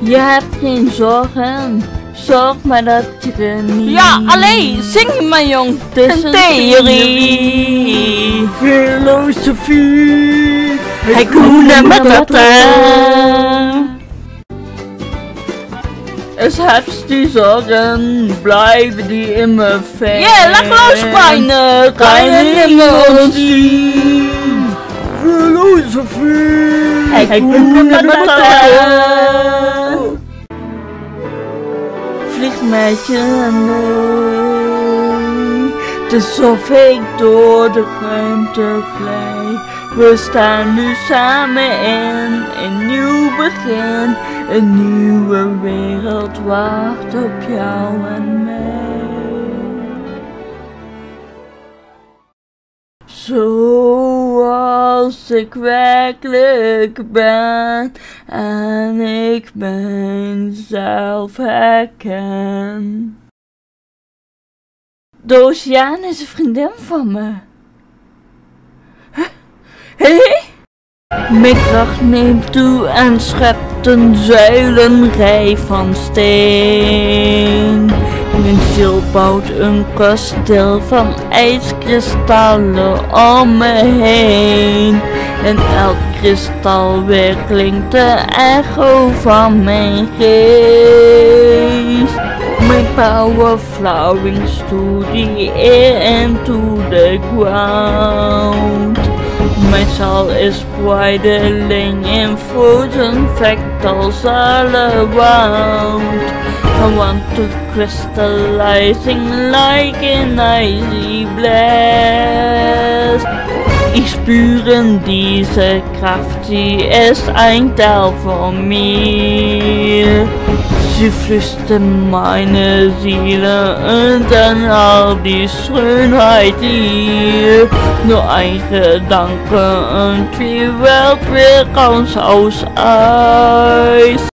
Je hebt geen zorgen. Zorg maar dat je er niet... Ja, alleen zing mijn jong. Het is een theorie. Filosofie. Hij koende met dat Is hebt die zorgen, blijven die in mijn veen. Ja, leg los, kleine. Kleine in jongens. Filosofie. Hij koende met dat Vlieg met je mee. Het is of ik door de ruimte glij. We staan nu samen in een nieuw begin. Een nieuwe wereld wacht op jou en mij. Zoals ik werkelijk ben en ik mijzelf herken. De oceaan is een vriendin van me. Huh? Hé? Mijn kracht neemt toe en schept een zuilenrij van steen. Mijn ziel bouwt een kasteel van ijskristallen om me heen. En elk kristal weer klinkt de echo van mijn geest. My power flowing to the air and to the ground. My soul is widening in frozen fractals all around. I want to crystallizing like an icy blast. Ich spüre diese Kraft, sie ist ein Teil von mir you fish the miners either, and then I'll be soon right here. Door eigen danken, een tree wel prikkels.